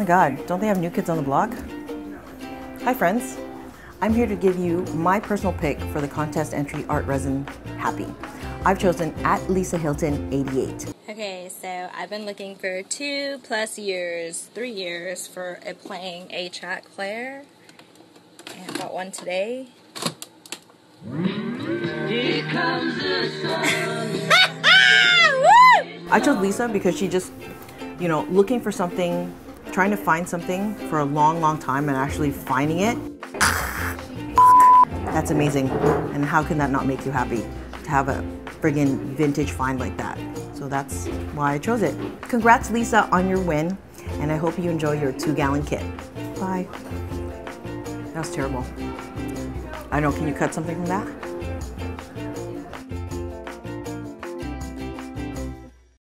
my god, don't they have new kids on the block? Hi friends. I'm here to give you my personal pick for the contest entry ArtResin Happy. I've chosen at Lisa Hilton 88. Okay, so I've been looking for two plus years, three years for a playing 8-Track player. And I bought one today. I chose Lisa because she just, you know, looking for something, trying to find something for a long, long time and actually finding it. That's amazing. And how can that not make you happy to have a friggin' vintage find like that? So that's why I chose it. Congrats, Lisa, on your win. And I hope you enjoy your two gallon kit. Bye. That was terrible. I know, can you cut something from that?